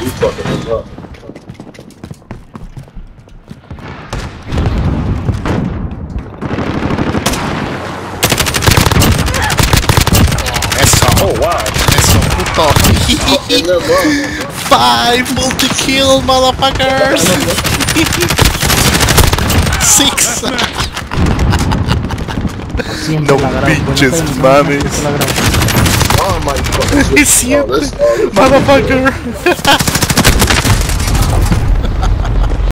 You fucking him up. Oh wow. eso, puto. Fucking. Five multi-kill, motherfuckers! Six! Siempre No la grabo, pinches mames. Siempre la grabo. Why am I fucking Siete, Oh, oh, this- motherfucker!